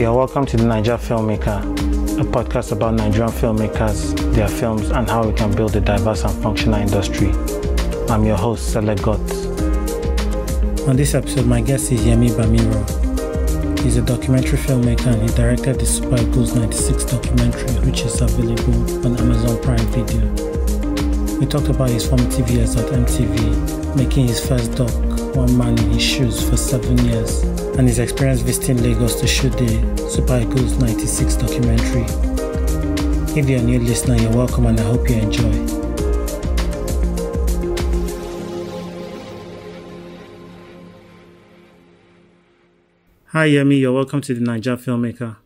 You're welcome to the Naija Filmmaker, a podcast about Nigerian filmmakers, their films, and how we can build a diverse and functional industry. I'm your host, Selegot. On this episode, my guest is Yemi Bamiro. He's a documentary filmmaker and he directed the Super Eagles 96 documentary, which is available on Amazon Prime Video. We talked about his formative years at MTV, making his first doc, One Man in His Shoes, for seven years, and his experience visiting Lagos to shoot the Super Eagles 96 documentary. If you're a new listener, you're welcome and I hope you enjoy. Hi Yemi, you're welcome to the Naija Filmmaker.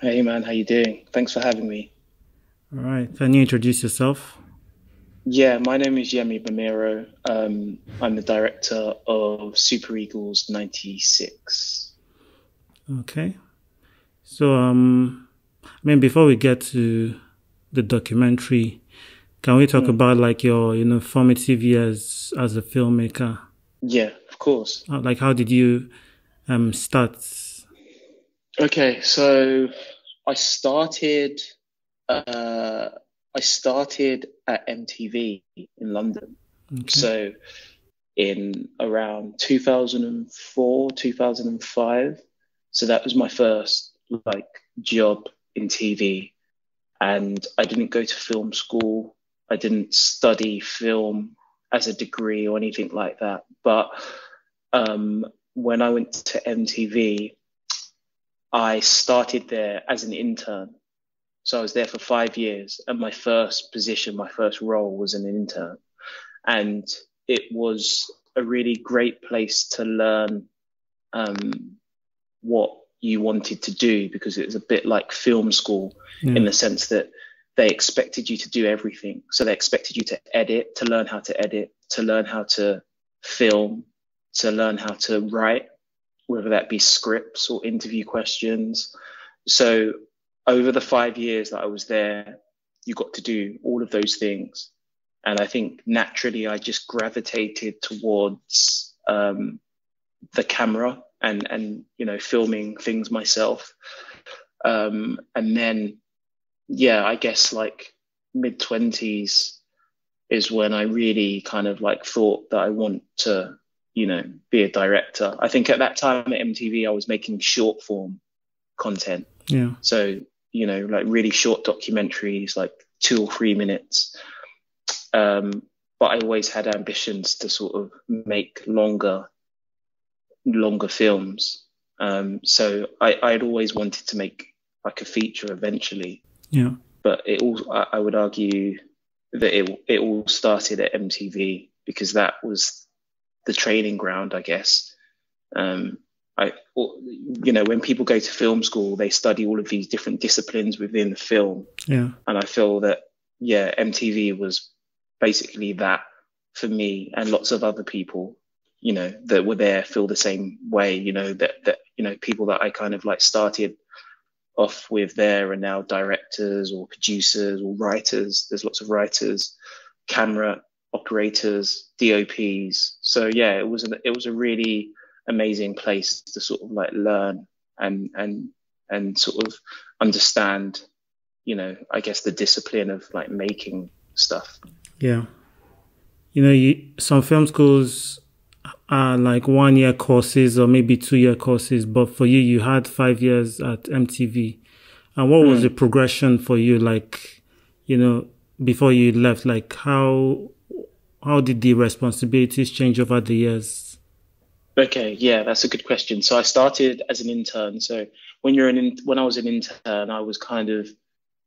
Hey man, how you doing? Thanks for having me. All right, can you introduce yourself? Yeah, my name is Yemi Bamiro. Um, I'm the director of Super Eagles 96. Okay. So, um, I mean, before we get to the documentary, can we talk mm. about like your, you know, formative years as a filmmaker? Yeah, of course. Like, how did you um, start? Okay, so I started. Uh, I started at MTV in London. Okay. So in around 2004, 2005. So that was my first like job in TV. And I didn't go to film school. I didn't study film as a degree or anything like that. But um, when I went to MTV, I started there as an intern. So I was there for five years, and my first position, my first role was an intern. And it was a really great place to learn um, what you wanted to do because it was a bit like film school yeah. in the sense that they expected you to do everything. So they expected you to edit, to learn how to edit, to learn how to film, to learn how to write, whether that be scripts or interview questions. So over the five years that I was there, you got to do all of those things. And I think naturally I just gravitated towards um, the camera and, and, you know, filming things myself. Um, and then, yeah, I guess like mid 20s is when I really kind of like thought that I want to you know, be a director. I think at that time at MTV, I was making short form content. Yeah. So, you know, like really short documentaries, like two or three minutes. Um, but I always had ambitions to sort of make longer, longer films. Um, so I, I'd always wanted to make like a feature eventually. Yeah. But it all, I, I would argue that it, it all started at MTV because that was the training ground, I guess. Um, I, you know, when people go to film school, they study all of these different disciplines within film. Yeah. And I feel that, yeah, MTV was basically that for me and lots of other people, you know, that were there feel the same way, you know, that, that, you know, people that I kind of like started off with there are now directors or producers or writers. There's lots of writers, camera operators, DOPs. So yeah, it was an, it was a really amazing place to sort of like learn and and and sort of understand, you know, I guess the discipline of like making stuff. Yeah, you know, you, some film schools are like one year courses or maybe two year courses, but for you, you had five years at MTV. And what was mm. the progression for you, like, you know, before you left? Like, how how did the responsibilities change over the years? Okay, yeah, that's a good question. So I started as an intern. So when you're an in, when I was an intern, I was kind of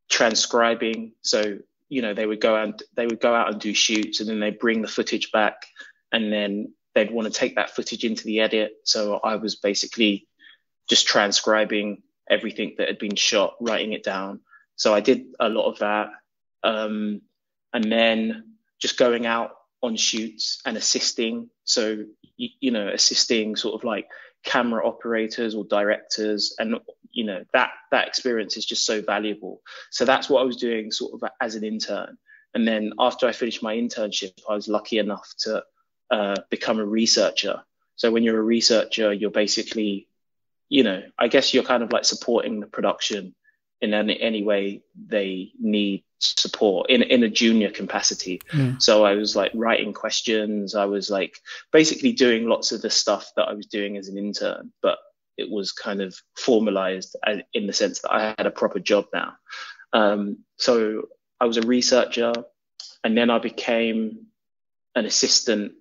transcribing. So you know they would go and they would go out and do shoots, and then they bring the footage back, and then they'd want to take that footage into the edit. So I was basically just transcribing everything that had been shot, writing it down. So I did a lot of that, um, and then just going out on shoots and assisting. So, you know, assisting sort of like camera operators or directors and you know that that experience is just so valuable. So that's what i was doing sort of as an intern. And then after i finished my internship i was lucky enough to uh, become a researcher. So when you're a researcher you're basically you know, I guess you're kind of like supporting the production in any, any way they need support in in a junior capacity. Mm. So I was like writing questions. I was like basically doing lots of the stuff that I was doing as an intern, but it was kind of formalized in the sense that I had a proper job now. Um, so I was a researcher, and then I became an assistant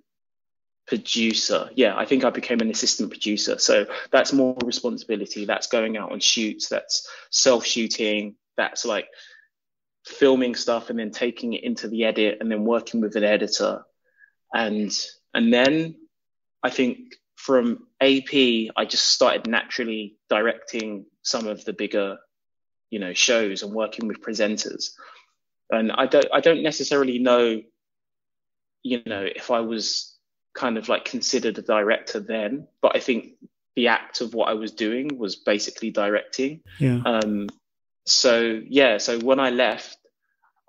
producer. Yeah, I think I became an assistant producer. So that's more responsibility. That's going out on shoots. That's self shooting. That's like filming stuff and then taking it into the edit and then working with an editor. And and then I think from AP, I just started naturally directing some of the bigger, you know, shows and working with presenters. And I don't I don't necessarily know, you know, if I was kind of like considered a director then, but I think the act of what I was doing was basically directing. Yeah. Um, so yeah, so when I left,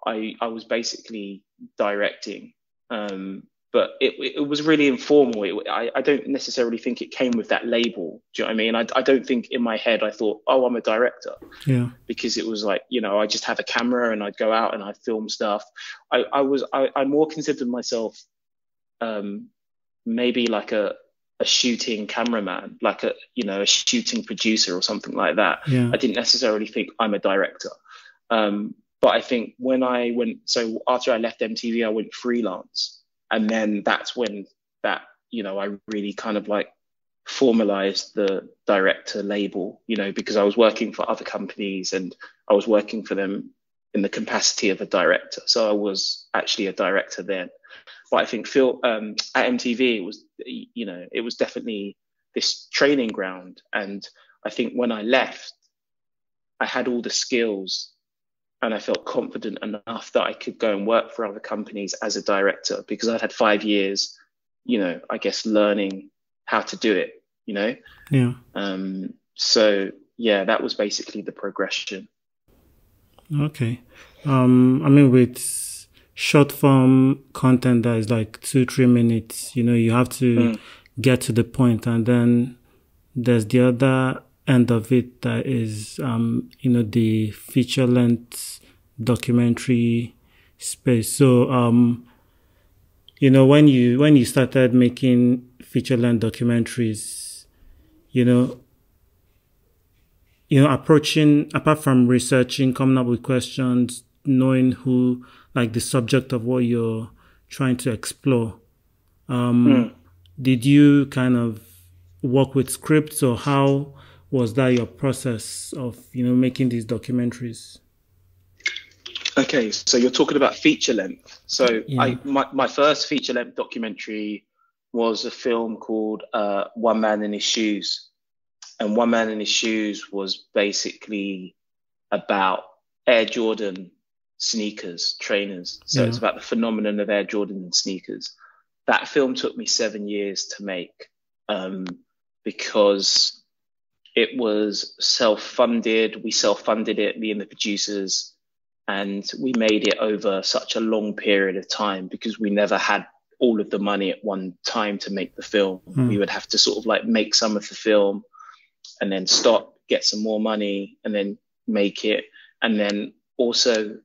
I I was basically directing. Um, but it, it was really informal. It, I, I don't necessarily think it came with that label. Do you know what I mean? I, I don't think in my head I thought, oh, I'm a director. Yeah. Because it was like, you know, I just have a camera and I'd go out and I'd film stuff. I, I was, I, I more considered myself um, maybe like a, a shooting cameraman, like a, you know, a shooting producer or something like that. Yeah. I didn't necessarily think I'm a director. Um, but I think when I went, so after I left MTV, I went freelance and then that's when that you know i really kind of like formalized the director label you know because i was working for other companies and i was working for them in the capacity of a director so i was actually a director then but i think phil um, at mtv it was you know it was definitely this training ground and i think when i left i had all the skills and I felt confident enough that I could go and work for other companies as a director because I'd had five years, you know, I guess learning how to do it, you know? Yeah. Um, so yeah, that was basically the progression. Okay. Um, I mean, with short form content that is like two, three minutes, you know, you have to mm. get to the point and then there's the other end of it that is, um, you know, the feature length documentary space. So, um, you know, when you when you started making feature length documentaries, you know, you know, approaching apart from researching, coming up with questions, knowing who like the subject of what you're trying to explore. Um, mm. Did you kind of work with scripts, or how was that your process of you know making these documentaries? Okay, so you're talking about feature length. So yeah. I my, my first feature length documentary was a film called uh, One Man in His Shoes, and One Man in His Shoes was basically about Air Jordan sneakers, trainers. So yeah. it's about the phenomenon of Air Jordan and sneakers. That film took me seven years to make um, because it was self-funded. We self-funded it, me and the producers and we made it over such a long period of time because we never had all of the money at one time to make the film. Mm. We would have to sort of like make some of the film and then stop, get some more money, and then make it. And then also,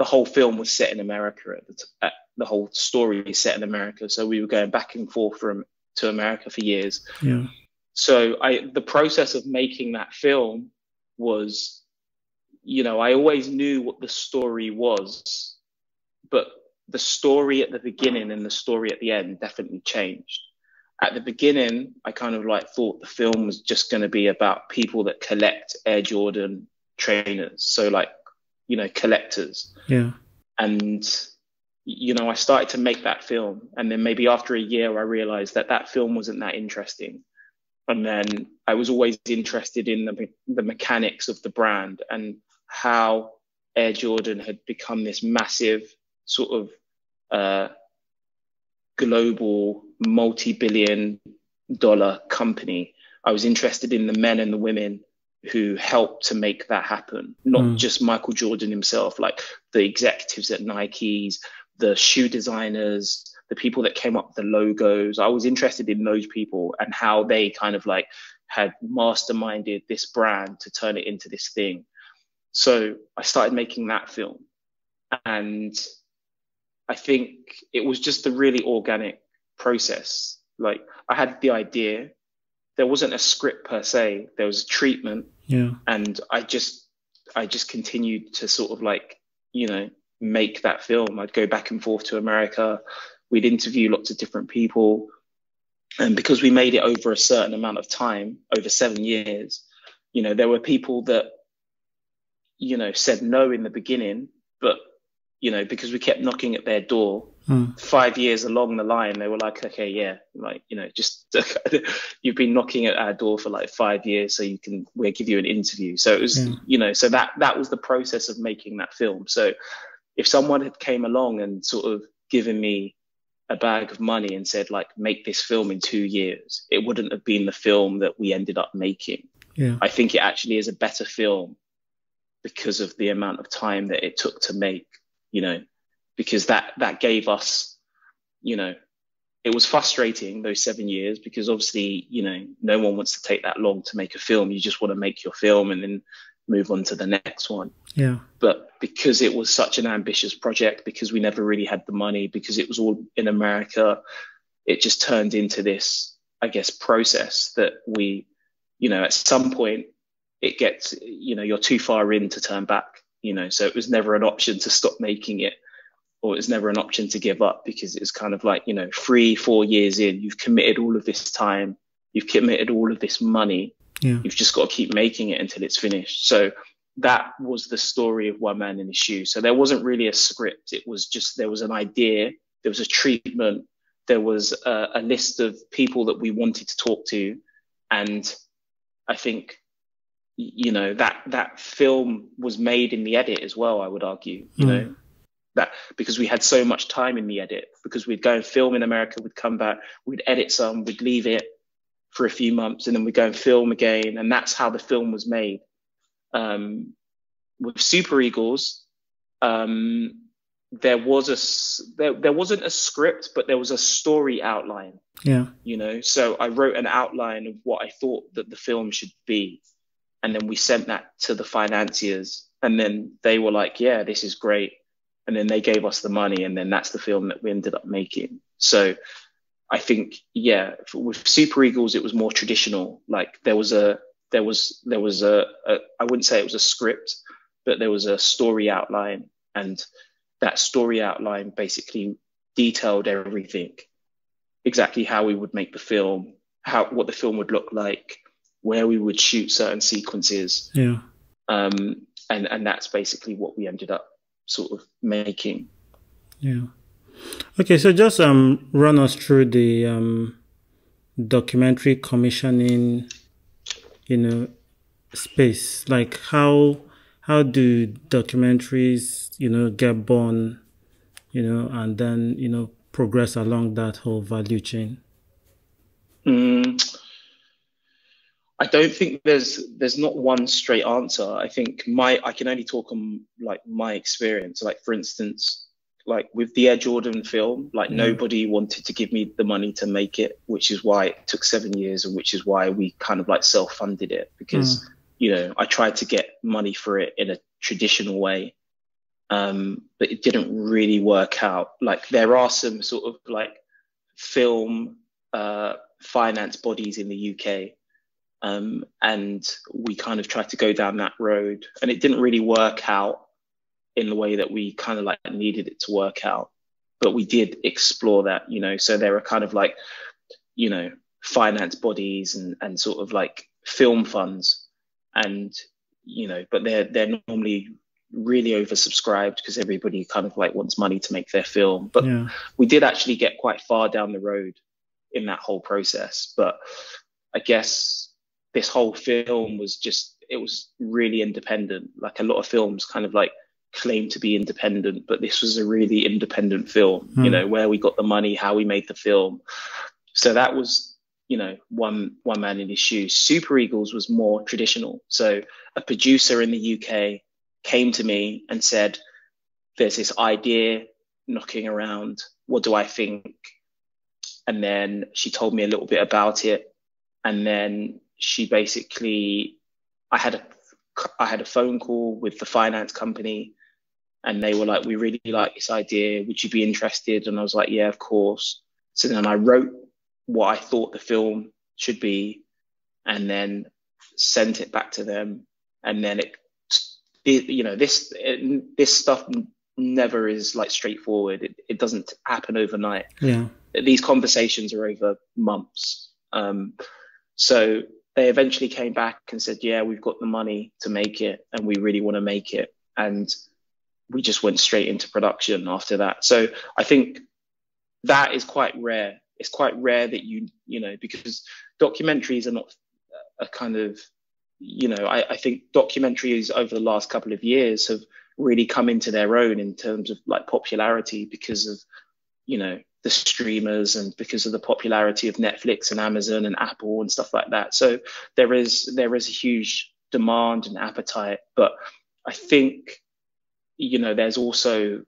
the whole film was set in America. At the, t- at the whole story is set in America, so we were going back and forth from to America for years. Yeah. So I, the process of making that film was you know, I always knew what the story was, but the story at the beginning and the story at the end definitely changed. At the beginning, I kind of like thought the film was just going to be about people that collect Air Jordan trainers. So, like, you know, collectors. Yeah. And, you know, I started to make that film. And then maybe after a year, I realized that that film wasn't that interesting. And then I was always interested in the, the mechanics of the brand. And how Air Jordan had become this massive sort of uh, global multi-billion dollar company. I was interested in the men and the women who helped to make that happen, not mm. just Michael Jordan himself, like the executives at Nike's, the shoe designers, the people that came up with the logos. I was interested in those people and how they kind of like had masterminded this brand to turn it into this thing. So I started making that film. And I think it was just a really organic process. Like I had the idea, there wasn't a script per se, there was a treatment. Yeah. And I just I just continued to sort of like, you know, make that film. I'd go back and forth to America. We'd interview lots of different people. And because we made it over a certain amount of time, over seven years, you know, there were people that, you know, said no in the beginning, but, you know, because we kept knocking at their door, mm. five years along the line, they were like, okay, yeah, like, you know, just, you've been knocking at our door for like five years, so you can, we'll give you an interview. So it was, yeah. you know, so that, that was the process of making that film. So if someone had came along and sort of given me a bag of money and said like make this film in two years it wouldn't have been the film that we ended up making yeah. i think it actually is a better film because of the amount of time that it took to make you know because that that gave us you know it was frustrating those seven years because obviously you know no one wants to take that long to make a film you just want to make your film and then move on to the next one. Yeah. But because it was such an ambitious project, because we never really had the money, because it was all in America, it just turned into this, I guess, process that we, you know, at some point it gets, you know, you're too far in to turn back, you know, so it was never an option to stop making it or it was never an option to give up because it's kind of like, you know, three, four years in, you've committed all of this time, you've committed all of this money yeah. You've just got to keep making it until it's finished. So that was the story of One Man in His Shoes. So there wasn't really a script. It was just there was an idea, there was a treatment, there was a, a list of people that we wanted to talk to, and I think you know that that film was made in the edit as well. I would argue, you mm. know that because we had so much time in the edit because we'd go and film in America, we'd come back, we'd edit some, we'd leave it, for a few months and then we'd go and film again. And that's how the film was made. Um, with Super Eagles, um, there was a there, there wasn't a script, but there was a story outline. Yeah. You know, so I wrote an outline of what I thought that the film should be, and then we sent that to the financiers, and then they were like, "Yeah, this is great," and then they gave us the money, and then that's the film that we ended up making. So I think, yeah, with Super Eagles, it was more traditional. Like there was a, there was, there was a, a I wouldn't say it was a script, but there was a story outline, and that story outline basically detailed everything, exactly how we would make the film, how what the film would look like, where we would shoot certain sequences. Yeah. Um, and and that's basically what we ended up sort of making. Yeah. Okay, so just um, run us through the um, documentary commissioning, you know, space. Like how how do documentaries, you know, get born, you know, and then you know progress along that whole value chain? Mm, I don't think there's there's not one straight answer. I think my I can only talk on like my experience. Like for instance, like with the Air Jordan film, like mm. nobody wanted to give me the money to make it, which is why it took seven years and which is why we kind of like self funded it because, mm. you know, I tried to get money for it in a traditional way. Um, but it didn't really work out. Like there are some sort of like film uh, finance bodies in the UK. Um, and we kind of tried to go down that road and it didn't really work out in the way that we kind of like needed it to work out. But we did explore that, you know. So there are kind of like, you know, finance bodies and, and sort of like film funds, and you know, but they're they're normally really oversubscribed because everybody kind of like wants money to make their film. But yeah. we did actually get quite far down the road in that whole process. But I guess this whole film was just it was really independent. Like a lot of films kind of like claim to be independent, but this was a really independent film, mm. you hmm. know, where we got the money, how we made the film. So that was, you know, one one man in his shoes. Super Eagles was more traditional. So a producer in the UK came to me and said, There's this idea knocking around. What do I think? And then she told me a little bit about it. And then she basically, I had a, I had a phone call with the finance company, and they were like, "We really like this idea. Would you be interested?" And I was like, "Yeah, of course." So then I wrote what I thought the film should be, and then sent it back to them, and then it, you know, this it, this stuff never is like straightforward. It, it doesn't happen overnight. Yeah. These conversations are over months. Um, so they eventually came back and said, yeah, we've got the money to make it and we really want to make it. And we just went straight into production after that. So I think that is quite rare. It's quite rare that you, you know, because documentaries are not a kind of, you know, I, I think documentaries over the last couple of years have really come into their own in terms of like popularity because of you know the streamers and because of the popularity of Netflix and Amazon and Apple and stuff like that. So there is there is a huge demand and appetite, but I think you know there's also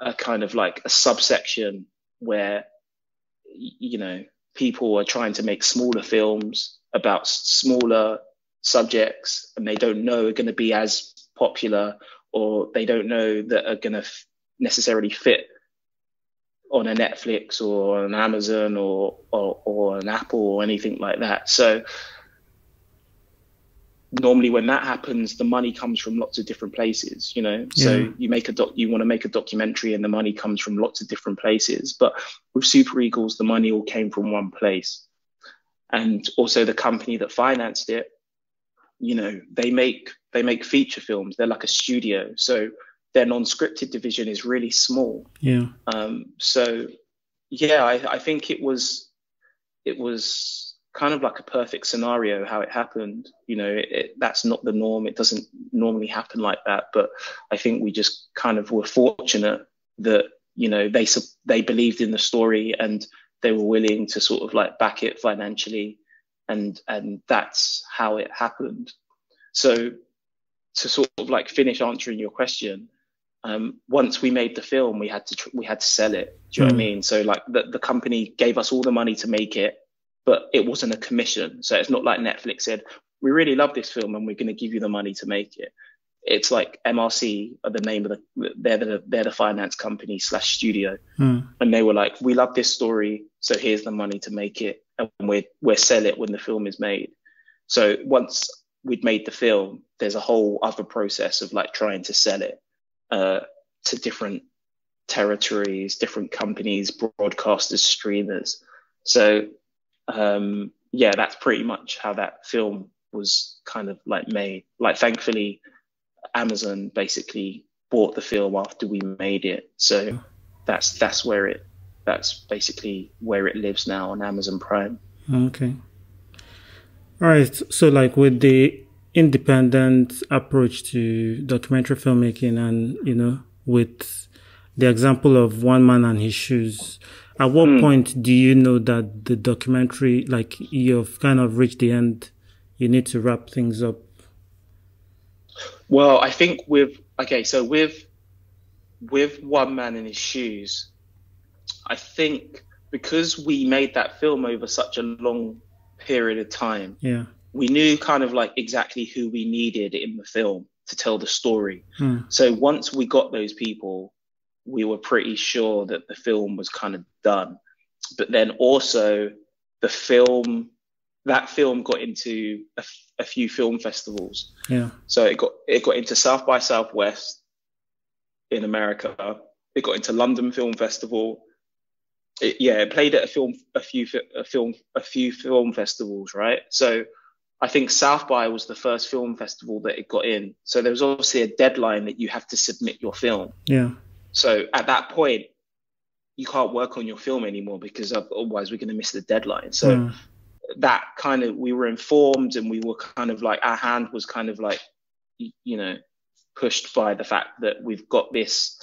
a kind of like a subsection where you know people are trying to make smaller films about smaller subjects and they don't know are going to be as popular or they don't know that are going to f- necessarily fit on a Netflix or an Amazon or, or, or an Apple or anything like that. So normally when that happens, the money comes from lots of different places, you know. Yeah. So you make a doc, you want to make a documentary, and the money comes from lots of different places. But with Super Eagles, the money all came from one place, and also the company that financed it, you know, they make they make feature films. They're like a studio, so their non-scripted division is really small. Yeah. Um, so yeah, I, I think it was it was kind of like a perfect scenario how it happened. You know, it, it, that's not the norm. It doesn't normally happen like that. But I think we just kind of were fortunate that you know they they believed in the story and they were willing to sort of like back it financially, and and that's how it happened. So to sort of like finish answering your question, um, once we made the film, we had to tr- we had to sell it. Do you mm. know what I hmm. mean? So like the the company gave us all the money to make it, but it wasn't a commission. So it's not like Netflix said, "We really love this film and we're going to give you the money to make it." It's like MRC are the name of the they're the they're the finance company slash studio, mm. and they were like, "We love this story, so here's the money to make it, and we we sell it when the film is made." So once we'd made the film, there's a whole other process of like trying to sell it uh, to different territories, different companies, broadcasters, streamers. So um, yeah, that's pretty much how that film was kind of like made. Like thankfully, Amazon basically bought the film after we made it. So that's that's where it that's basically where it lives now on Amazon Prime. Okay. All right. So, like with the independent approach to documentary filmmaking, and you know, with the example of one man and his shoes, at what mm. point do you know that the documentary, like you've kind of reached the end, you need to wrap things up? Well, I think with okay, so with with one man in his shoes, I think because we made that film over such a long period of time. Yeah. We knew kind of like exactly who we needed in the film to tell the story. Hmm. So once we got those people, we were pretty sure that the film was kind of done. But then also the film, that film got into a, a few film festivals. Yeah. So it got it got into South by Southwest in America. It got into London Film Festival it, yeah, it played at a film, a few, a film, a few film festivals, right? So I think South by was the first film festival that it got in. So there was obviously a deadline that you have to submit your film. Yeah. So at that point, you can't work on your film anymore because otherwise we're going to miss the deadline. So mm. that kind of we were informed and we were kind of like our hand was kind of like you know pushed by the fact that we've got this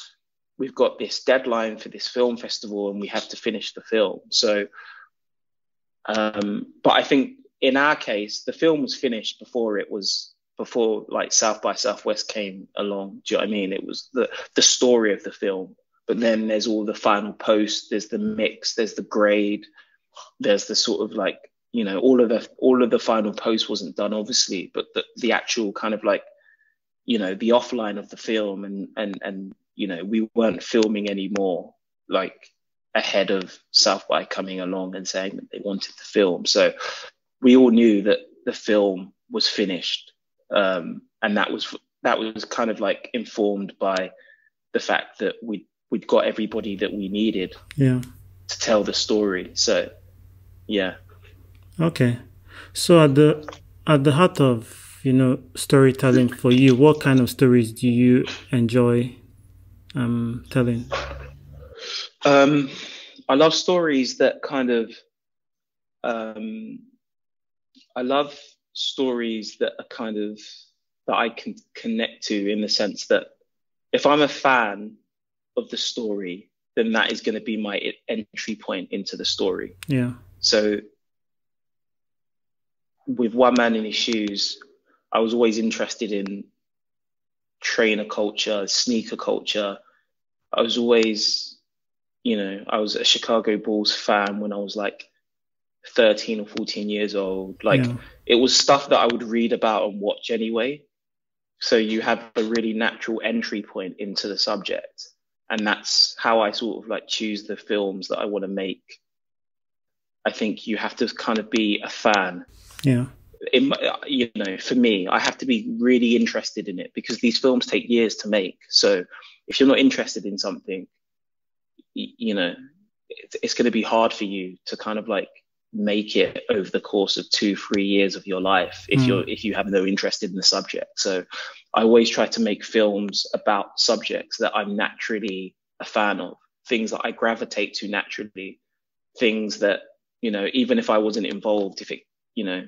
we've got this deadline for this film festival and we have to finish the film. So, um, but I think in our case, the film was finished before it was before like South by Southwest came along. Do you know what I mean? It was the the story of the film, but then there's all the final post, there's the mix, there's the grade, there's the sort of like you know, all of the all of the final post wasn't done, obviously, but the the actual kind of like, you know, the offline of the film and and and you know, we weren't filming anymore, like ahead of South by coming along and saying that they wanted the film. So we all knew that the film was finished, um, and that was that was kind of like informed by the fact that we we'd got everybody that we needed yeah to tell the story. So yeah. Okay. So at the at the heart of you know storytelling for you, what kind of stories do you enjoy um, telling? Um, I love stories that kind of. Um, I love stories that are kind of that I can connect to in the sense that if I'm a fan of the story, then that is going to be my entry point into the story. Yeah. So with One Man in His Shoes, I was always interested in trainer culture, sneaker culture. I was always, you know, I was a Chicago Bulls fan when I was like 13 or 14 years old. Like yeah. it was stuff that I would read about and watch anyway. So you have a really natural entry point into the subject. And that's how I sort of like choose the films that I want to make. I think you have to kind of be a fan. Yeah. In, you know, for me, I have to be really interested in it because these films take years to make. So if you're not interested in something, you know, it's, it's going to be hard for you to kind of like make it over the course of two three years of your life if mm. you're if you have no interest in the subject. So i always try to make films about subjects that i'm naturally a fan of things that i gravitate to naturally things that you know even if i wasn't involved if it you know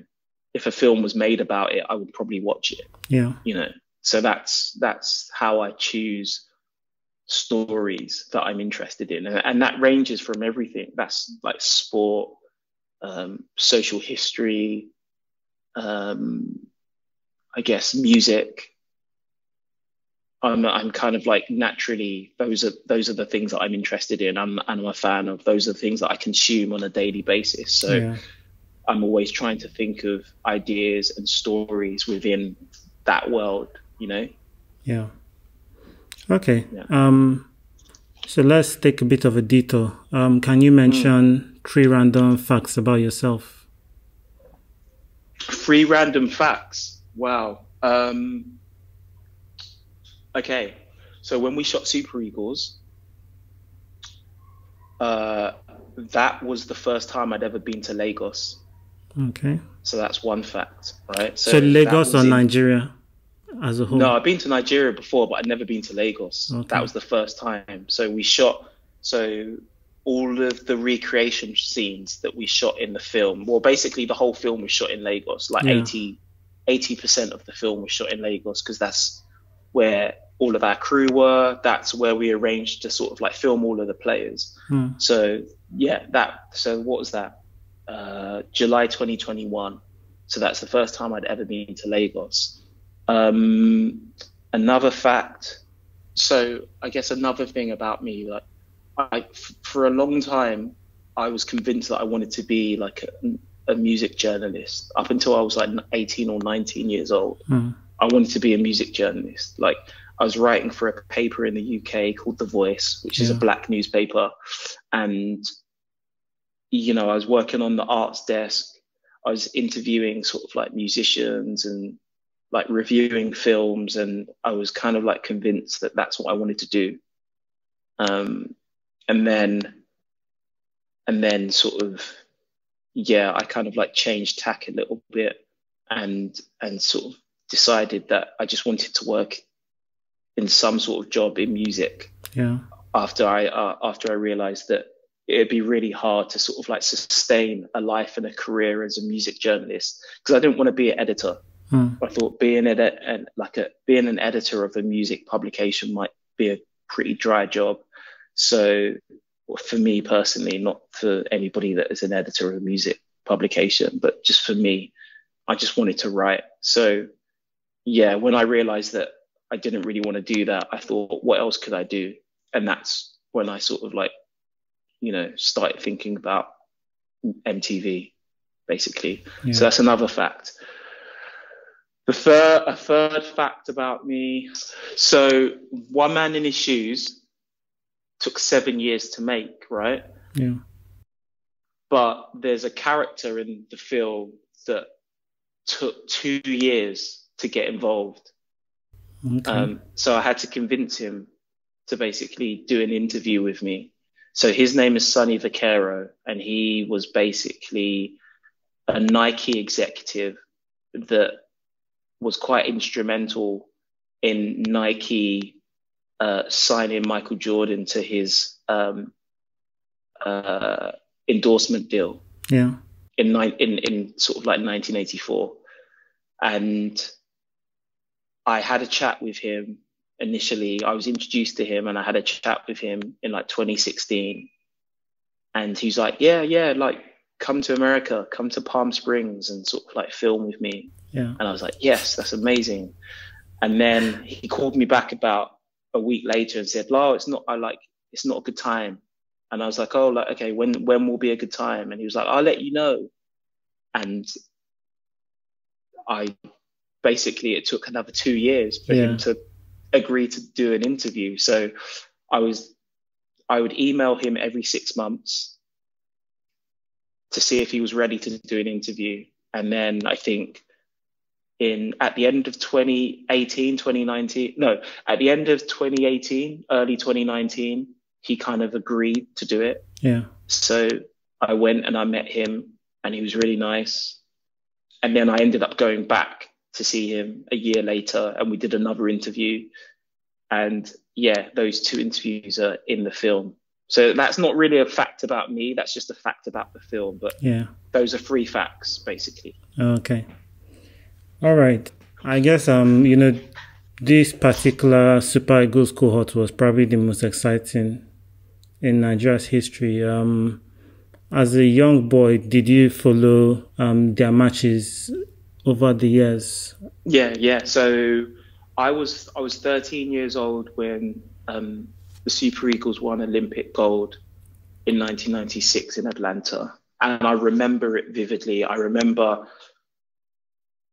if a film was made about it i would probably watch it. Yeah. You know so that's that's how i choose stories that i'm interested in. And, and that ranges from everything. That's like sport um, social history, um, I guess music. I'm I'm kind of like naturally those are those are the things that I'm interested in. I'm and I'm a fan of. Those are the things that I consume on a daily basis. So yeah. I'm always trying to think of ideas and stories within that world. You know. Yeah. Okay. Yeah. Um. So let's take a bit of a detour. Um, can you mention mm three random facts about yourself. Three random facts. Wow. Um, okay. So when we shot Super Eagles, uh, that was the first time I'd ever been to Lagos. Okay. So that's one fact, right? So, so Lagos or in... Nigeria as a whole? No, I've been to Nigeria before, but I'd never been to Lagos. Okay. That was the first time. So we shot. So all of the recreation scenes that we shot in the film. Well, basically the whole film was shot in Lagos. Like yeah. 80 percent of the film was shot in Lagos because that's where all of our crew were. That's where we arranged to sort of like film all of the players. Hmm. So yeah, that. So what was that? Uh, July 2021. So that's the first time I'd ever been to Lagos. Um, another fact. So I guess another thing about me, like I, for a long time, I was convinced that I wanted to be like a, a music journalist. Up until I was like 18 or 19 years old, mm. I wanted to be a music journalist. Like I was writing for a paper in the UK called The Voice, which yeah. is a black newspaper, and you know I was working on the arts desk. I was interviewing sort of like musicians and like reviewing films, and I was kind of like convinced that that's what I wanted to do. Um, and then and then sort of yeah i kind of like changed tack a little bit and and sort of decided that i just wanted to work in some sort of job in music. Yeah. After i uh, after i realized that it'd be really hard to sort of like sustain a life and a career as a music journalist because i didn't want to be an editor. Hmm. i thought being an and like a being an editor of a music publication might be a pretty dry job so for me personally, not for anybody that is an editor of a music publication, but just for me, I just wanted to write. So yeah, when I realized that I didn't really want to do that, I thought, what else could I do? And that's when I sort of like, you know, started thinking about MTV. basically. Yeah. So that's another fact. The third, a third fact about me. So one man in his shoes took seven years to make, right? Yeah. But there's a character in the film that took two years to get involved. Okay. Um, so I had to convince him to basically do an interview with me. So his name is Sonny Vaccaro, and he was basically a Nike executive that was quite instrumental in Nike uh, signing Michael Jordan to his um, uh, endorsement deal yeah. in, ni- in in sort of like 1984, and I had a chat with him initially. I was introduced to him, and I had a chat with him in like 2016, and he's like, "Yeah, yeah, like come to America, come to Palm Springs, and sort of like film with me." Yeah. And I was like, "Yes, that's amazing." And then he called me back about a week later and said, "Lau, it's not. I like it's not a good time." And I was like, "Oh, like okay, when when will be a good time?" And he was like, "I'll let you know." And I basically it took another two years for Yeah. him to agree to do an interview. So I was I would email him every six months to see if he was ready to do an interview. And then I think in at the end of 2018, 2019, no, at the end of 2018, early 2019, he kind of agreed to do it. Yeah. So I went and I met him and he was really nice. And then I ended up going back to see him a year later and we did another interview. And yeah, those two interviews are in the film. So that's not really a fact about me. That's just a fact about the film. But Yeah. those are three facts, basically. Okay. All right. I guess um you know this particular Super Eagles cohort was probably the most exciting in Nigeria's history. Um, as a young boy, did you follow um their matches over the years? Yeah, yeah. So I was I was 13 years old when um, the Super Eagles won Olympic gold in 1996 in Atlanta, and I remember it vividly. I remember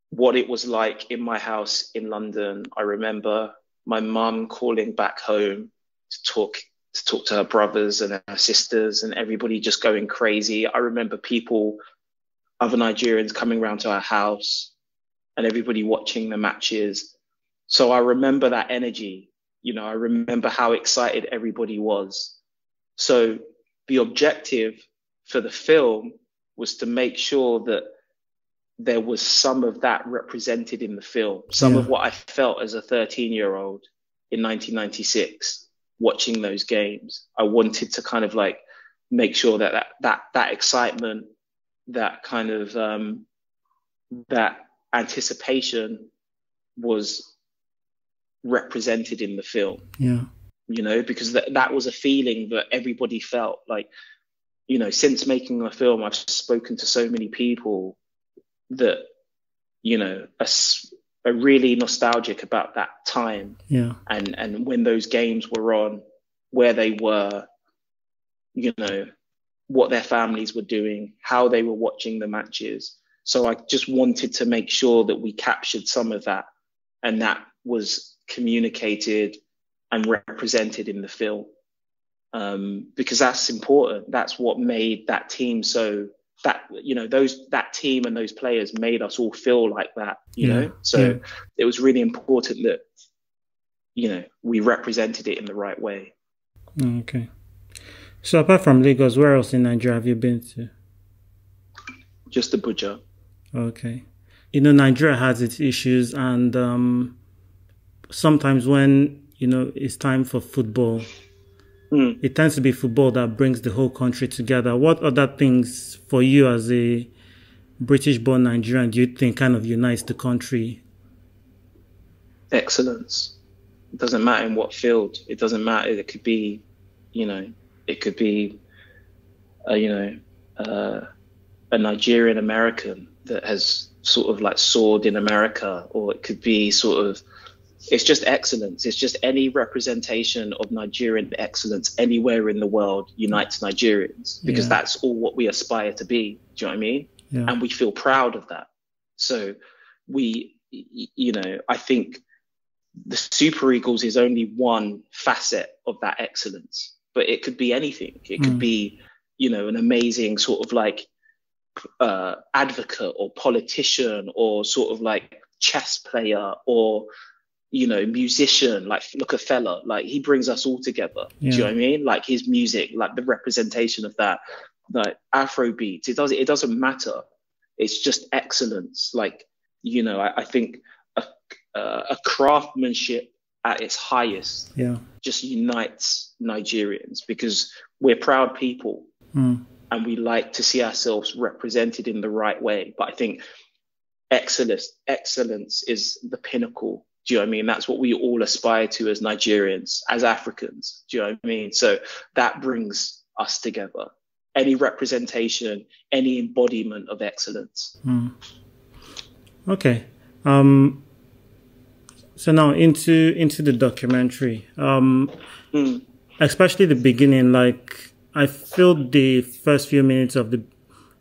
what it was like in my house in London. I remember my mum calling back home to talk to talk to her brothers and her sisters and everybody just going crazy. I remember people, other Nigerians coming round to our house and everybody watching the matches. So I remember that energy. You know, I remember how excited everybody was. So the objective for the film was to make sure that there was some of that represented in the film, some Yeah. of what I felt as a 13 year old in 1996 watching those games. I wanted to kind of like make sure that that, that, that excitement, that kind of, um, that anticipation was represented in the film Yeah. you know, because that that was a feeling that everybody felt like, you know, since making the film, I've spoken to so many people that, you know, are, are really nostalgic about that time Yeah. and and when those games were on, where they were, you know, what their families were doing, how they were watching the matches. So I just wanted to make sure that we captured some of that, and that was communicated and represented in the film, um, because that's important. That's what made that team so that you know those that team and those players made us all feel like that. You Yeah, know, so yeah. it was really important that you know we represented it in the right way. Okay. So apart from Lagos, where else in Nigeria have you been to? Just the Buja. Okay. You know, Nigeria has its issues, and um, sometimes when, you know, it's time for football, Mm. it tends to be football that brings the whole country together. What other things for you as a British born Nigerian do you think kind of unites the country? excellence. It doesn't matter in what field. It doesn't matter. It could be, you know, it could be, uh, you know, uh, a Nigerian American that has sort of like soared in America, or it could be sort of, it's just excellence. It's just any representation of Nigerian excellence anywhere in the world unites Nigerians because Yeah. that's all what we aspire to be. Do you know what I mean? yeah. and we feel proud of that. So we, you know, I think the Super Eagles is only one facet of that excellence, but it could be anything. It could mm. be, you know, an amazing sort of like uh, advocate or politician or sort of like chess player or you know musician like Rockefeller like he brings us all together. Yeah. do you know what I mean? Like his music like the representation of that like Afro beats it does it doesn't matter. It's just excellence. Like you know I, I think a, uh, a craftsmanship at its highest yeah. just unites Nigerians because we're proud people mm. and we like to see ourselves represented in the right way. But I think excellence excellence is the pinnacle do you know what I mean? That's what we all aspire to as Nigerians, as Africans. Do you know what I mean? So that brings us together. Any representation, any embodiment of excellence. Mm. Okay. Um, so now into into the documentary. Um, mm. Especially the beginning, like I feel the first few minutes of the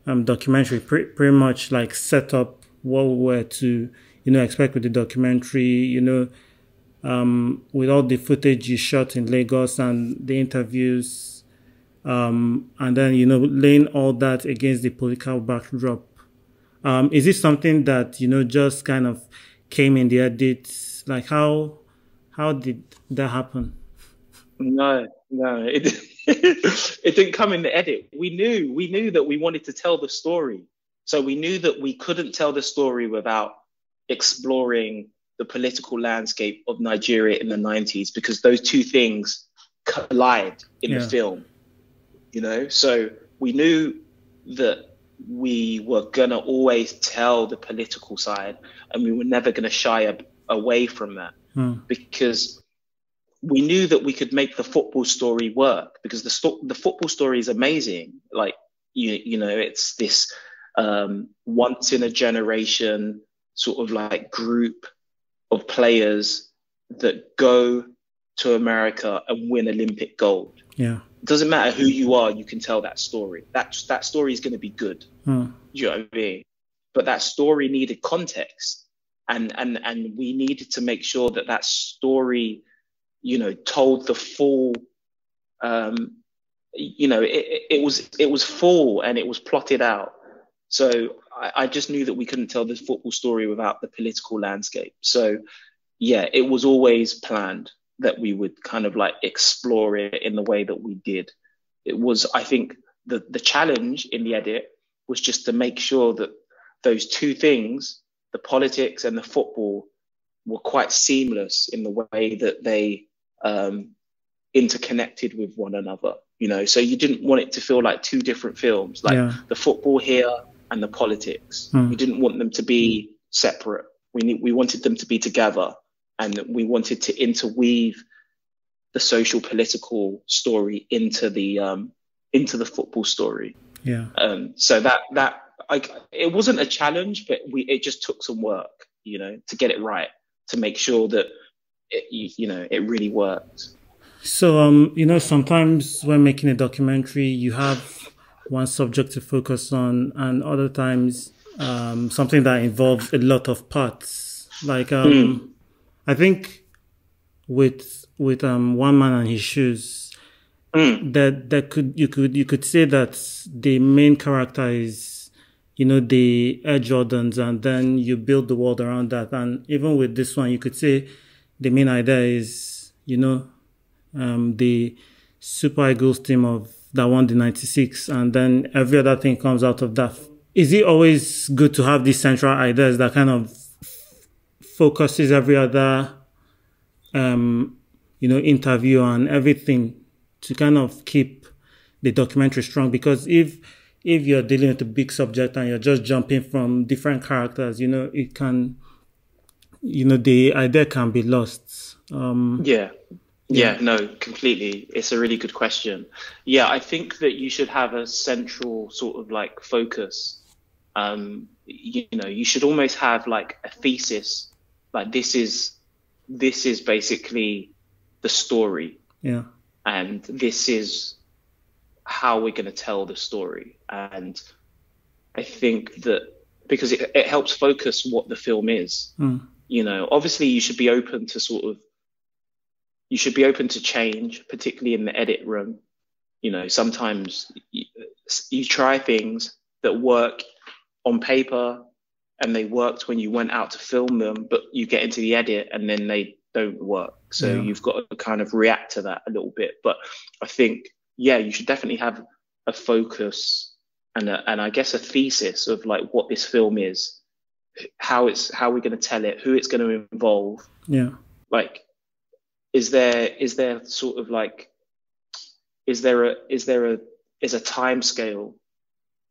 um, documentary pre- pretty much like set up what we were to you know, expect with the documentary, you know, um, with all the footage you shot in Lagos and the interviews, um, and then, you know, laying all that against the political backdrop. Um, is this something that, you know, just kind of came in the edit? Like how, how did that happen? No, no, it, it didn't come in the edit. We knew, we knew that we wanted to tell the story. So we knew that we couldn't tell the story without exploring the political landscape of Nigeria in the 90s because those two things collide in yeah. the film. You know, so we knew that we were going to always tell the political side and we were never going to shy ab- away from that hmm. because we knew that we could make the football story work because the sto- the football story is amazing like you you know it's this um, once in a generation sort of like group of players that go to America and win Olympic gold. Yeah. It doesn't matter who you are, you can tell that story. That that story is going to be good. Hmm. You know what I mean? But that story needed context, and and and we needed to make sure that that story, you know, told the full. Um, you know, it, it was it was full and it was plotted out. So I, I just knew that we couldn't tell this football story without the political landscape. So yeah, it was always planned that we would kind of like explore it in the way that we did. It was, I think, the the challenge in the edit was just to make sure that those two things, the politics and the football, were quite seamless in the way that they um, interconnected with one another. You know, so you didn't want it to feel like two different films, like yeah. the football here and the politics. Mm. We didn't want them to be separate. We need, we wanted them to be together, and we wanted to interweave the social political story into the um, into the football story. Yeah. Um, so that that I, it wasn't a challenge, but we it just took some work, you know, to get it right, to make sure that it, you, you know it really worked. So um, you know, sometimes when making a documentary, you have one subject to focus on, and other times um, something that involves a lot of parts. Like um, mm. I think with with um, one man in his shoes, mm. that that could you could you could say that the main character is you know the Air Jordans, and then you build the world around that. And even with this one, you could say the main idea is you know um, the Super Eagles team of that won the 96 and then every other thing comes out of that. Is it always good to have these central ideas that kind of focuses every other, um, you know, interview and everything to kind of keep the documentary strong? Because if, if you're dealing with a big subject and you're just jumping from different characters, you know, it can, you know, the idea can be lost. Um, yeah. Yeah, no, completely. It's a really good question. Yeah, I think that you should have a central sort of like focus. Um, you, you know, you should almost have like a thesis. Like this is this is basically the story. Yeah. And this is how we're going to tell the story. And I think that because it, it helps focus what the film is. Mm. You know, obviously you should be open to sort of you should be open to change, particularly in the edit room. You know, sometimes you, you try things that work on paper and they worked when you went out to film them, but you get into the edit and then they don't work. So Yeah. you've got to kind of react to that a little bit. But I think, yeah, you should definitely have a focus and a, and I guess a thesis of like what this film is, how it's how we're going to tell it, who it's going to involve. Yeah. Like, is there is there sort of like is there a is there a is a time scale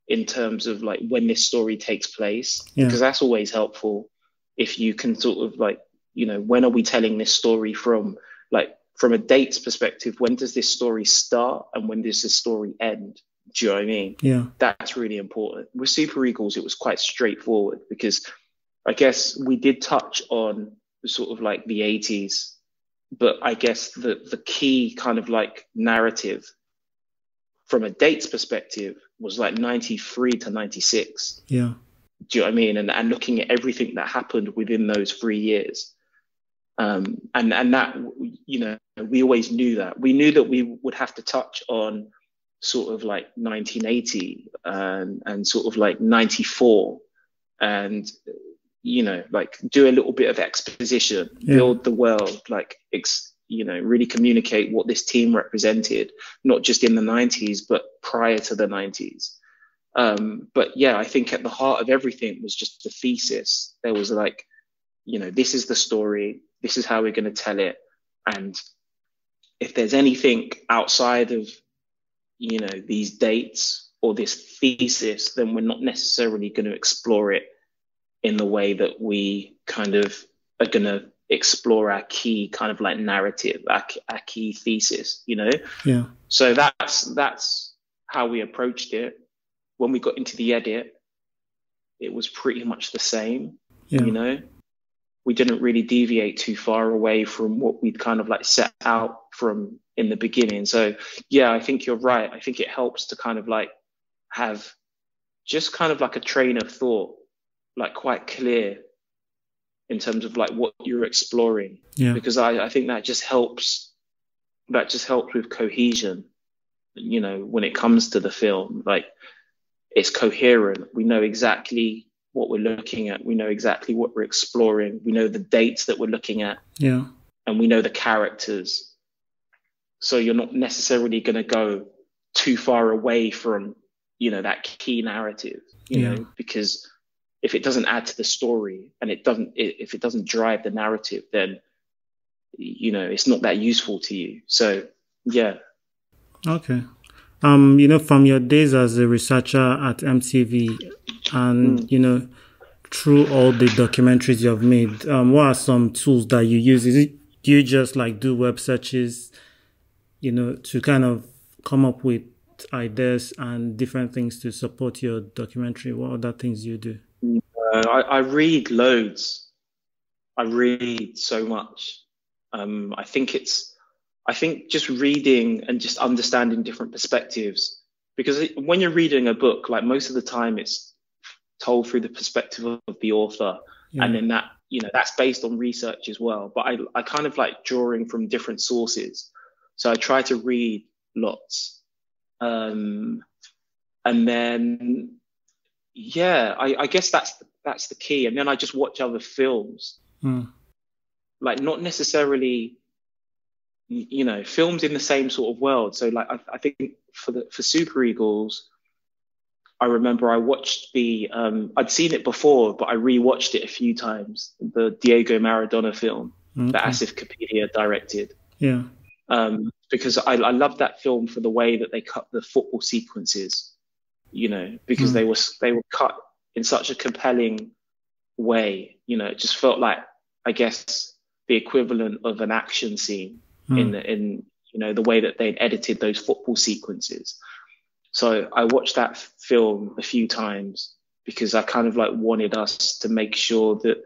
in terms of like when this story takes place? Yeah. because that's always helpful if you can sort of like you know when are we telling this story from? Like from a dates perspective when does this story start and when does this story end? Do you know what i mean? Yeah. that's really important. With super eagles it was quite straightforward because i guess we did touch on sort of like the 80s but i guess the the key kind of like narrative from a dates perspective was like 93 to 96 Yeah. do you know what I mean? And and looking at everything that happened within those three years, um, and and that you know we always knew that we knew that we would have to touch on sort of like 1980 and and sort of like 94, and you know like do a little bit of exposition, Yeah. build the world, like ex, you know really communicate what this team represented, not just in the 90s but prior to the 90s. Um, but yeah, I think at the heart of everything was just the thesis. There was like, you know, this is the story, this is how we're going to tell it. And if there's anything outside of, you know, these dates or this thesis, then we're not necessarily going to explore it in the way that we kind of are going to explore our key kind of like narrative, our, our key thesis, you know? Yeah. So that's that's how we approached it. When we got into the edit, it was pretty much the same. Yeah. You know, we didn't really deviate too far away from what we'd kind of like set out from in the beginning. So yeah, I think you're right. I think it helps to kind of like have just kind of like a train of thought, like quite clear in terms of like what you're exploring. Yeah. because I, I think that just helps that just helps with cohesion you know when it comes to the film. Like it's coherent. We know exactly what we're looking at. We know exactly what we're exploring. We know the dates that we're looking at. Yeah. and we know the characters. So you're not necessarily going to go too far away from you know that key narrative you Yeah. know because if it doesn't add to the story and it doesn't if it doesn't drive the narrative then you know it's not that useful to you so yeah Okay. Um, you know, from your days as a researcher at MTV and, you know, through all the documentaries you've made, um, what are some tools that you use? Is it do you just like do web searches, you know, to kind of come up with ideas and different things to support your documentary? What other things you do? Uh, I, I read loads. I read so much. Um, i think it's i think just reading and just understanding different perspectives because it, when you're reading a book like most of the time it's told through the perspective of the author Yeah. and then that you know that's based on research as well. But i i kind of like drawing from different sources. So i try to read lots. Um and then yeah i i guess that's that's the key. And then i just watch other films. Mm. like not necessarily you know films in the same sort of world. So like i, I think for the for super eagles i remember i watched the um i'd seen it before but i rewatched it a few times the diego maradona film that asif kapadia directed. Yeah. um, because I, I love that film for the way that they cut the football sequences, you know, because Mm. they were they were cut in such a compelling way. You know, it just felt like I guess the equivalent of an action scene in Mm. the, in you know the way that they'd edited those football sequences. So I watched that film a few times because I kind of like wanted us to make sure that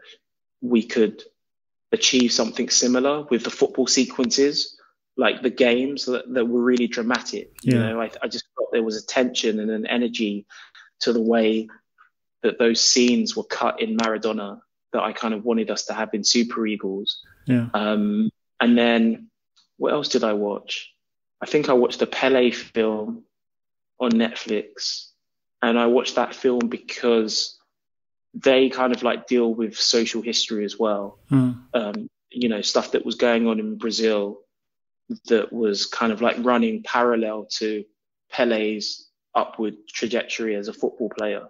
we could achieve something similar with the football sequences, like the games that, that were really dramatic. You Yeah. know, I, I just thought there was a tension and an energy to the way that those scenes were cut in Maradona that I kind of wanted us to have in Super Eagles. Yeah. Um, and then what else did I watch? I think I watched the Pele film on Netflix, and I watched that film because they kind of like deal with social history as well. Mm. Um, you know, stuff that was going on in Brazil that was kind of like running parallel to Pele's upward trajectory as a football player.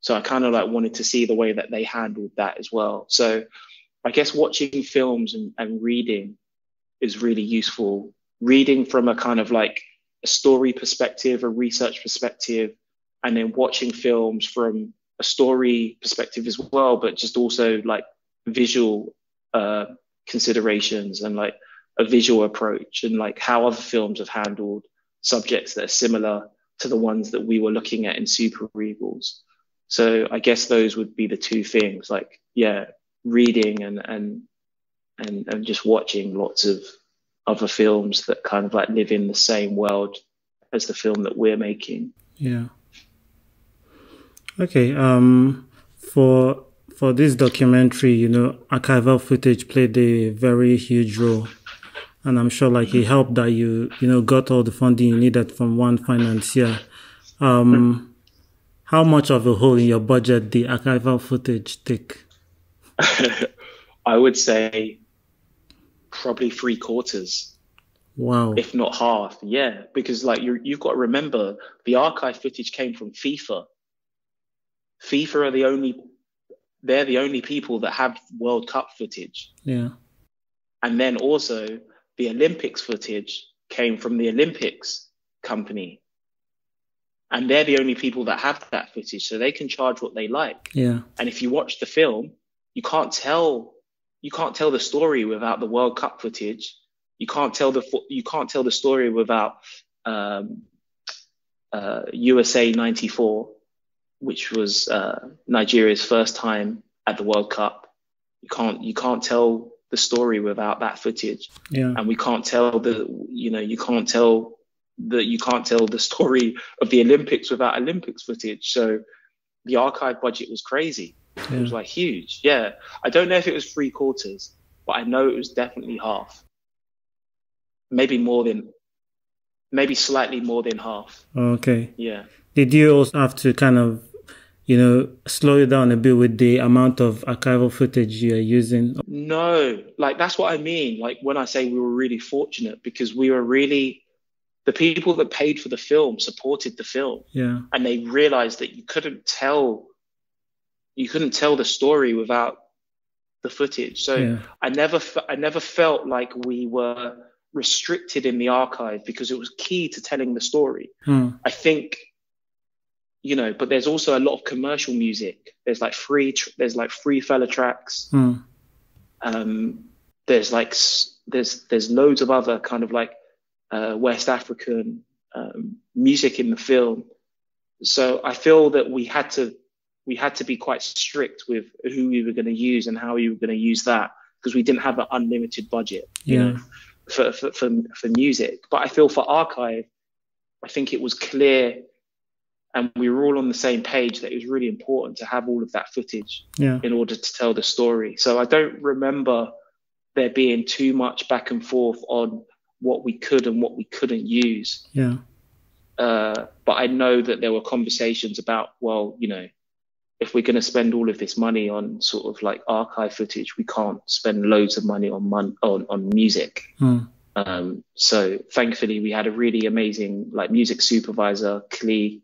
So I kind of like wanted to see the way that they handled that as well. So I guess watching films and, and reading is really useful. Reading from a kind of like a story perspective, a research perspective, and then watching films from a story perspective as well, but just also like visual uh, considerations and like a visual approach and like how other films have handled subjects that are similar to the ones that we were looking at in Super Eagles. So I guess those would be the two things, like yeah, reading and and and, and just watching lots of other films that kind of like live in the same world as the film that we're making. Yeah. Okay. Um, for for this documentary, you know, archival footage played a very huge role, and I'm sure like it helped that you you know got all the funding you needed from one financier. Um, how much of a hole in your budget did archival footage take? I would say probably three quarters. Wow. If not half, yeah, because like you you've got to remember the archive footage came from FIFA. FIFA are the only they're the only people that have World Cup footage. Yeah. And then also the Olympics footage came from the Olympics company. And they're the only people that have that footage, so they can charge what they like. Yeah. And if you watch the film, you can't tell you can't tell the story without the World Cup footage. You can't tell the you can't tell the story without um, uh, USA '94, which was uh, Nigeria's first time at the World Cup. You can't you can't tell the story without that footage, Yeah. and we can't tell the you know you can't tell the you can't tell the story of the Olympics without Olympics footage. So the archive budget was crazy. It was like huge. Yeah. I don't know if it was three quarters, but I know it was definitely half. Maybe more than, maybe slightly more than half. Okay. Yeah. Did you also have to kind of, you know, slow you down a bit with the amount of archival footage you're using? No, like that's what I mean. Like when I say we were really fortunate because we were really, the people that paid for the film supported the film Yeah. and they realized that you couldn't tell, you couldn't tell the story without the footage. So Yeah. I never, I never felt like we were restricted in the archive because it was key to telling the story. Hmm. I think, you know, but there's also a lot of commercial music. There's like free, tr- there's like free Fela tracks. Hmm. Um, there's like, s- there's, there's loads of other kind of like, uh, West African, um, music in the film. So I feel that we had to, we had to be quite strict with who we were going to use and how we were going to use that because we didn't have an unlimited budget. you Yeah. know for, for, for, for music. But I feel for archive, I think it was clear and we were all on the same page that it was really important to have all of that footage Yeah. in order to tell the story. So I don't remember there being too much back and forth on what we could and what we couldn't use. Yeah. Uh, but I know that there were conversations about, well, you know, if we're going to spend all of this money on sort of like archive footage, we can't spend loads of money on mon- on, on music. Hmm. Um, so thankfully, we had a really amazing like music supervisor, Klee.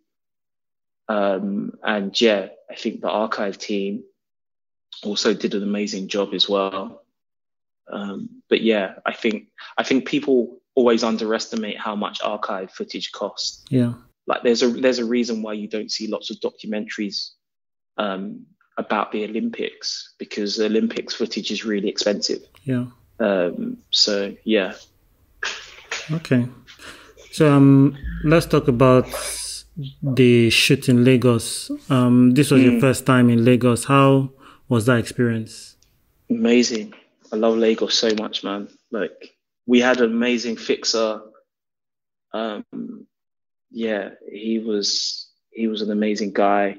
Um, and yeah, I think the archive team also did an amazing job as well. Um, but yeah, I think I think people always underestimate how much archive footage costs. Yeah. Like there's a there's a reason why you don't see lots of documentaries um, about the Olympics because the Olympics footage is really expensive. Yeah. Um, so yeah. Okay. So um, let's talk about the shoot in Lagos. Um, this was your first time in Lagos. How was that experience? amazing. I love Lagos so much, man. Like we had an amazing fixer. Um, yeah, he was he was an amazing guy.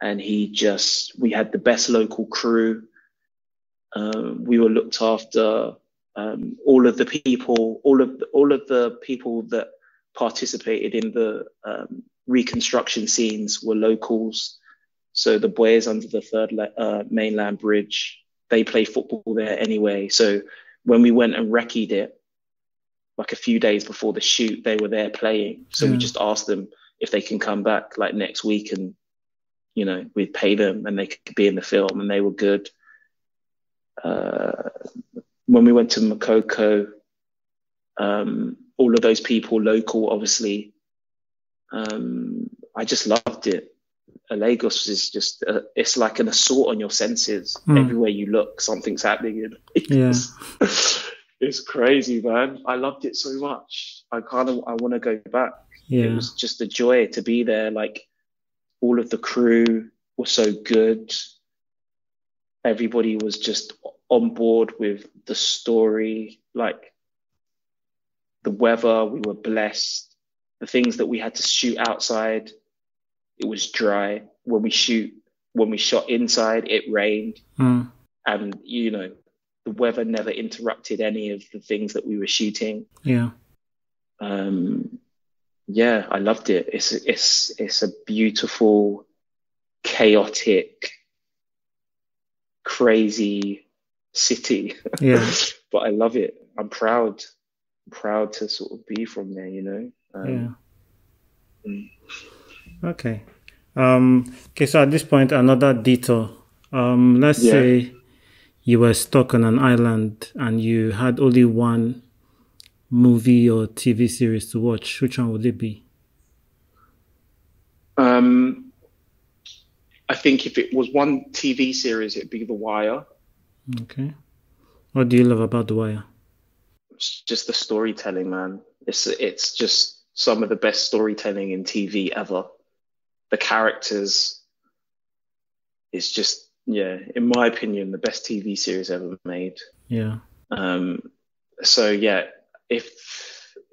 and he just we had the best local crew. Um, we were looked after. Um, all of the people, all of the, all of the people that participated in the um, reconstruction scenes were locals. So the boys under the third uh, mainland bridge, they play football there anyway. So when we went and recce'd it, like a few days before the shoot, they were there playing. So yeah. we just asked them if they can come back like next week and, you know, we'd pay them and they could be in the film and they were good. Uh, when we went to Makoko, um, all of those people, local, obviously, um, I just loved it. Lagos is just, uh, it's like an assault on your senses. Mm. Everywhere you look, something's happening. yeah. it's crazy, man. I loved it so much. I kind of, I want to go back. Yeah. It was just a joy to be there. Like all of the crew were so good. Everybody was just on board with the story. Like the weather, we were blessed. The things that we had to shoot outside, it was dry. When we shoot, when we shot inside, it rained. Mm. And, you know, the weather never interrupted any of the things that we were shooting. Yeah. Um, yeah, I loved it. It's it's it's a beautiful, chaotic, crazy city. Yeah. but I love it. I'm proud. I'm proud to sort of be from there. You know. Um, yeah. Mm. Okay. Um, okay. So at this point, another detour. Um, let's yeah. say you were stuck on an island and you had only one movie or TV series to watch, which one would it be? Um, I think if it was one TV series, it'd be The Wire. Okay. What do you love about The Wire? It's just the storytelling, man. It's it's just some of the best storytelling in TV ever. The characters is just yeah, in my opinion, the best TV series ever made. Yeah. Um. So yeah, if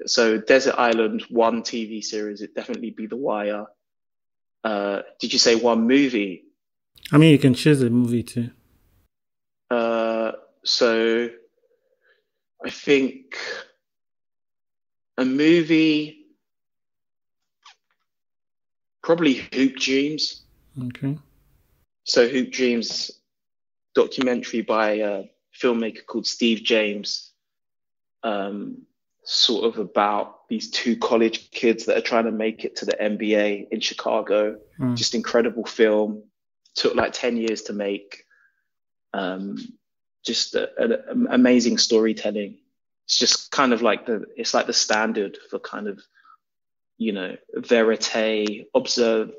so, Desert Island one TV series, it definitely be The Wire. Uh, did you say one movie? I mean, you can choose a movie too. Uh, so I think a movie, probably Hoop Dreams. Okay. So Hoop Dreams, documentary by a filmmaker called Steve James um, sort of about these two college kids that are trying to make it to the NBA in Chicago. Mm. Just incredible film. Took like 10 years to make. Um, just an amazing storytelling. It's just kind of like the, it's like the standard for kind of, you know, verite, observe,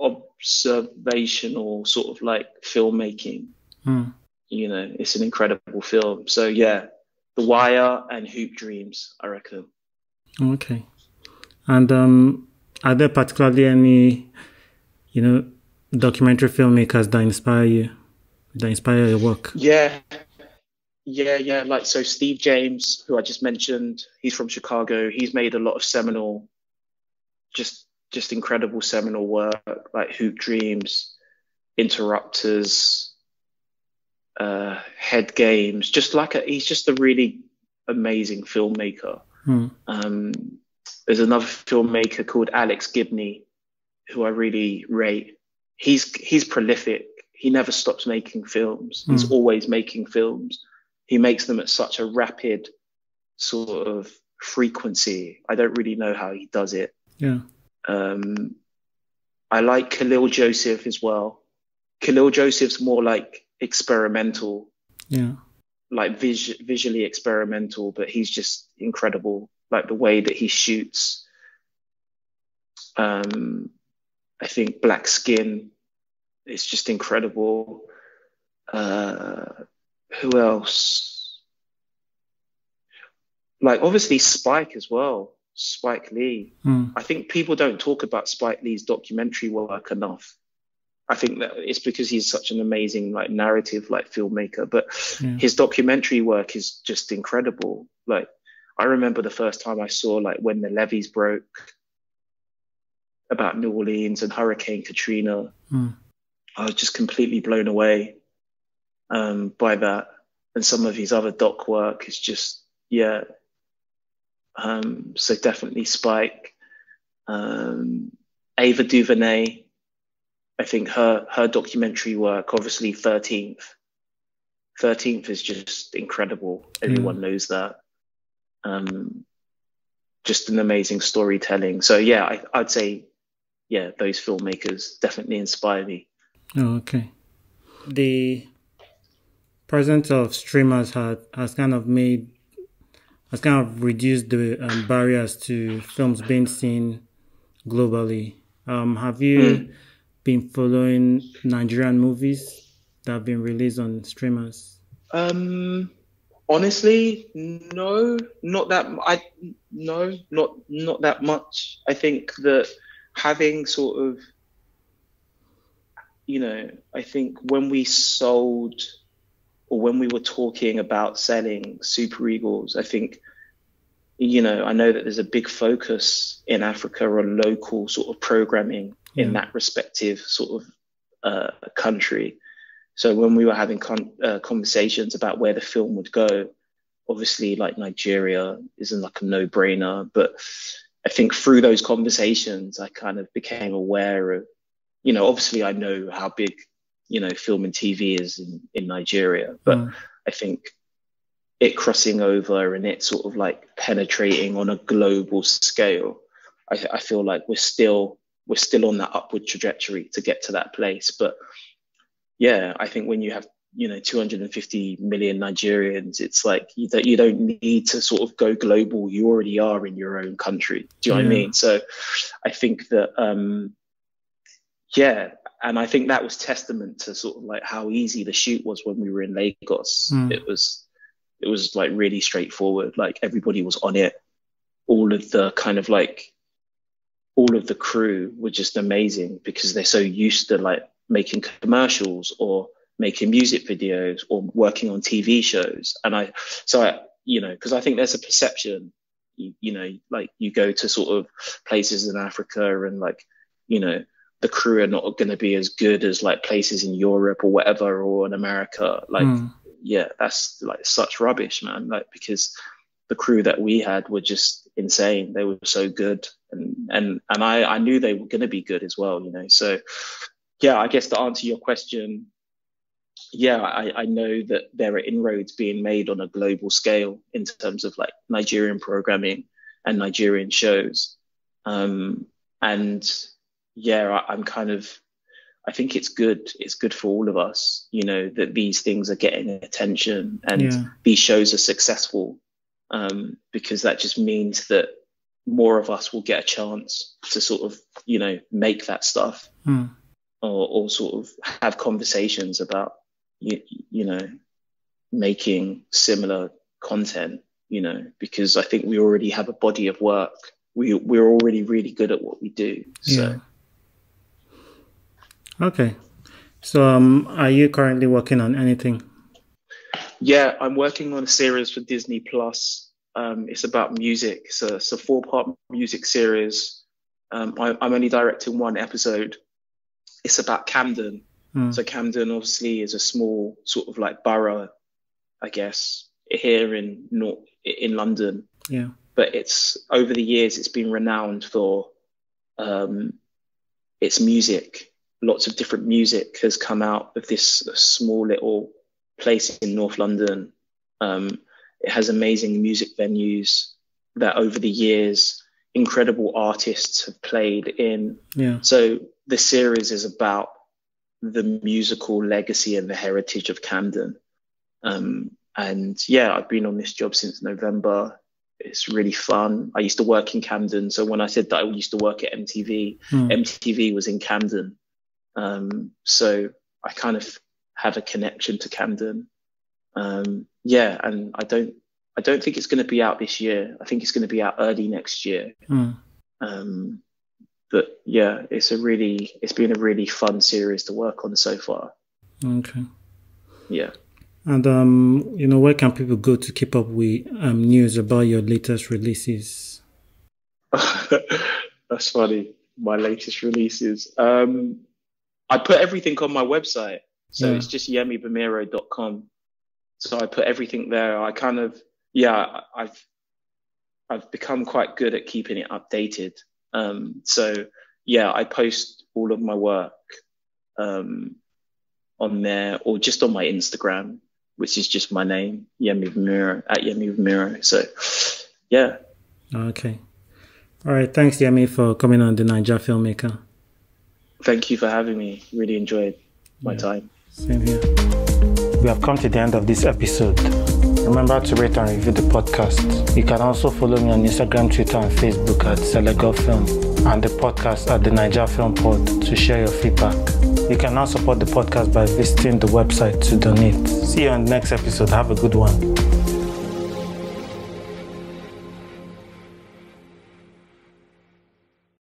observational sort of like filmmaking. Mm. You know, it's an incredible film. So yeah, the Wire and Hoop Dreams, I reckon. Okay. And um, are there particularly any, you know, documentary filmmakers that inspire you, that inspire your work? Yeah. Yeah, yeah. Like, so Steve James, who I just mentioned, he's from Chicago. He's made a lot of seminal, just, just incredible seminal work, like Hoop Dreams, Interrupters, uh, head games. Just like a, he's just a really amazing filmmaker. Hmm. Um, there's another filmmaker called Alex Gibney, who I really rate. He's he's prolific. He never stops making films. Hmm. He's always making films. He makes them at such a rapid sort of frequency. I don't really know how he does it. Yeah. Um, I like Kahlil Joseph as well. Kahlil Joseph's more like experimental. Yeah. Like vis- visually experimental, but he's just incredible. Like the way that he shoots. Um, I think Black Skin is just incredible. Uh, who else? Like obviously Spike as well. Spike Lee. Mm. I think people don't talk about Spike Lee's documentary work enough. I think that it's because he's such an amazing like narrative like filmmaker, but yeah. his documentary work is just incredible. Like I remember the first time I saw like when the levees broke about New Orleans and Hurricane Katrina. Mm. I was just completely blown away um, by that. And some of his other doc work is just, yeah. Um, so definitely Spike. Um, Ava DuVernay, I think her her documentary work, obviously 13th. 13th is just incredible. Everyone mm. knows that. Um, just an amazing storytelling. So yeah, I, I'd say, yeah, those filmmakers definitely inspire me. Oh, okay. The presence of streamers had, has kind of made has kind of reduced the um, barriers to films being seen globally. Um, have you mm. been following Nigerian movies that have been released on streamers? Um, honestly, no, not that. I no, not not that much. I think that having sort of you know, I think when we sold or when we were talking about selling Super Eagles, I think, you know, I know that there's a big focus in Africa on local sort of programming yeah. in that respective sort of uh, country. So when we were having con- uh, conversations about where the film would go, obviously like Nigeria isn't like a no brainer, but I think through those conversations, I kind of became aware of you know, obviously I know how big, you know, film and TV is in, in Nigeria, but mm. I think it crossing over and it sort of like penetrating on a global scale, I, I feel like we're still we're still on that upward trajectory to get to that place. But yeah, I think when you have you know 250 million Nigerians, it's like you don't, you don't need to sort of go global. You already are in your own country. Do you know what I mean? So I think that um, yeah, and I think that was testament to sort of like how easy the shoot was when we were in Lagos. Mm. It was it was like really straightforward. Like everybody was on it. All of the kind of like all of the crew were just amazing because they're so used to like making commercials or making music videos or working on TV shows. And I so I you know because I think there's a perception you, you know like you go to sort of places in Africa and like you know the crew are not going to be as good as like places in Europe or whatever or in America. Like, mm. yeah, that's like such rubbish, man. Like because the crew that we had were just insane. They were so good, and and and I I knew they were going to be good as well. You know, so yeah, I guess to answer your question, yeah, I, I know that there are inroads being made on a global scale in terms of like Nigerian programming and Nigerian shows. Um, and yeah, I, I'm kind of, I think it's good. It's good for all of us, you know, that these things are getting attention and yeah. these shows are successful, um, because that just means that more of us will get a chance to sort of, you know, make that stuff mm. or, or sort of have conversations about, you, you know, making similar content, you know, because I think we already have a body of work. We, we're already really good at what we do. So. Yeah. Okay. So, um, are you currently working on anything? Yeah, I'm working on a series for Disney Plus. Um, it's about music. It's a, it's a four part music series. Um, I, am only directing one episode. It's about Camden. Mm. So, Camden obviously is a small sort of like borough, I guess, here in North, in London. Yeah. But it's over the years, it's been renowned for um, its music lots of different music has come out of this small little place in North London. Um, it has amazing music venues that over the years, incredible artists have played in. Yeah. So the series is about the musical legacy and the heritage of Camden. Um, and yeah, I've been on this job since November. It's really fun. I used to work in Camden. So when I said that I used to work at MTV, mm. MTV was in Camden. Um, so I kind of have a connection to Camden. Um, yeah, and I don't I don't think it's going to be out this year. I think it's going to be out early next year. Mm. Um, but yeah, it's a really it's been a really fun series to work on so far. Okay. Yeah. And um, you know, where can people go to keep up with um, news about your latest releases? That's funny. My latest releases. Um, I put everything on my website. So Yeah. it's just yemibamiro.com. So I put everything there. I kind of, yeah, I've, I've become quite good at keeping it updated. Um, so yeah, I post all of my work, um, on there or just on my Instagram, which is just my name, Yemi Bamiro at Yemi Bamiro. So yeah, Okay. All right. Thanks, Yemi, for coming on the Naija Filmmaker. Thank you for having me. Really enjoyed my time. Same here. We have come to the end of this episode. Remember to rate and review the podcast. You can also follow me on Instagram, Twitter, and Facebook at Senegal Film and the podcast at the Naija Film Pod to share your feedback. You can now support the podcast by visiting the website to donate. See you on the next episode. Have a good one.